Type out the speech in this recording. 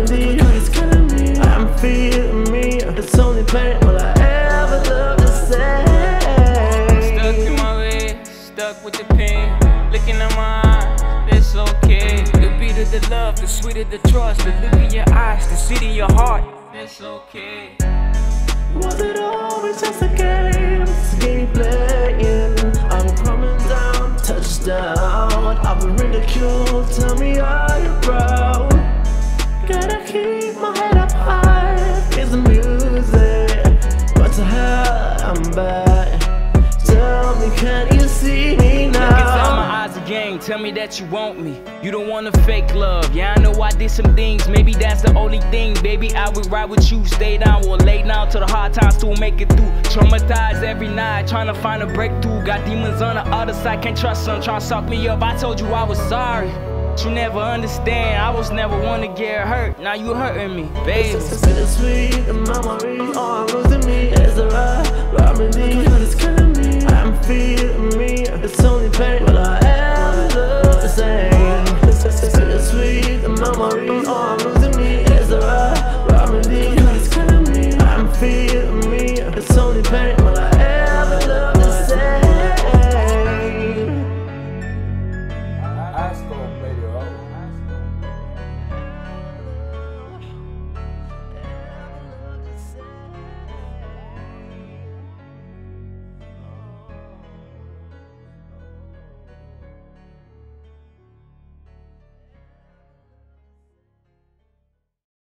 right remedy, but it's killing me. I'm feeling me, it's only pain. Will I ever look the same? Stuck in my way, stuck with the pain. Looking at my eyes, that's okay. The beat of the love, the sweet of the trust, the look in your eyes, the seed in your heart. That's okay. Was it always just a game? It's a game playing. I'm coming down, touchdown. I've been ridiculed. Tell me, are you proud? The music. What the hell? I'm back. Tell me, can you see me Look inside my now? eyes again, tell me that you want me. You don't want to fake love. Yeah, I know I did some things. Maybe that's the only thing. Baby, I would ride with you. Stay down or lay down till the hard times still make it through. Traumatized every night, trying to find a breakthrough. Got demons on the other side, can't trust them. Trying to suck me up. I told you I was sorry. You never understand, I was never one to get hurt. Now you hurting me, baby. It's bittersweet, the memory, oh, I'm losing me is a ride, remedy. God is killing me, I'm feeling me. It's only pain, will I ever the same? It's bittersweet, the memory, oh, I'm losing